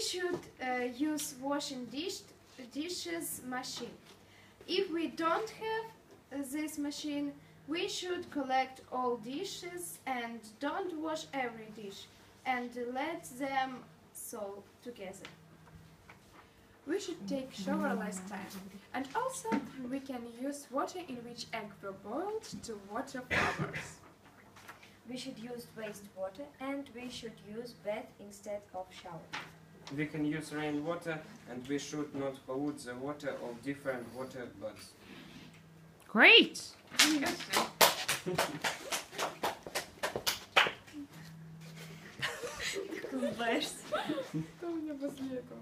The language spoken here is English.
should uh, use washing dish, dishes machine. If we don't have this machine, we should collect all dishes and don't wash every dish and let them soak together. We should take shower less time. And also, we can use water in which egg were boiled to water flowers. We should use wastewater and we should use bath instead of shower We can use rainwater and we should not pollute the water of different water bodies. Great! Что у меня после этого?